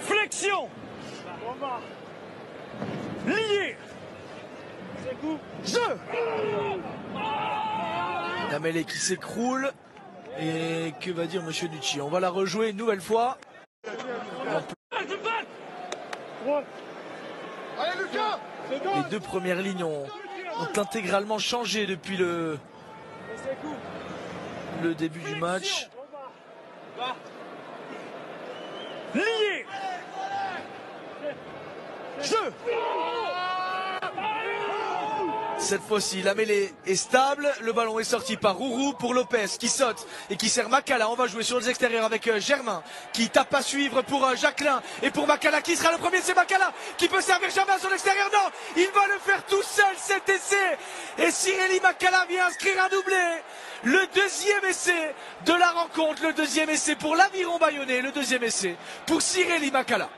Flexion. Lié. Jeu La mêlée qui s'écroule. Et que va dire Monsieur Nucci? On va la rejouer une nouvelle fois. Les deux premières lignes ont, ont intégralement changé depuis le, début du match. Lié. Jeu Cette fois-ci, la mêlée est stable. Le ballon est sorti par Rourou pour Lopez qui saute et qui sert Makala. On va jouer sur les extérieurs avec euh, Germain qui tape à suivre pour euh, Jacquelin et pour Makala qui sera le premier. C'est Makala qui peut servir Germain sur l'extérieur. Non, il va le faire tout seul cet essai. Et Cirelli Makala vient inscrire un doublé. Le deuxième essai de la rencontre. Le deuxième essai pour l'Aviron Bayonnais. Le deuxième essai pour Cirelli Makala.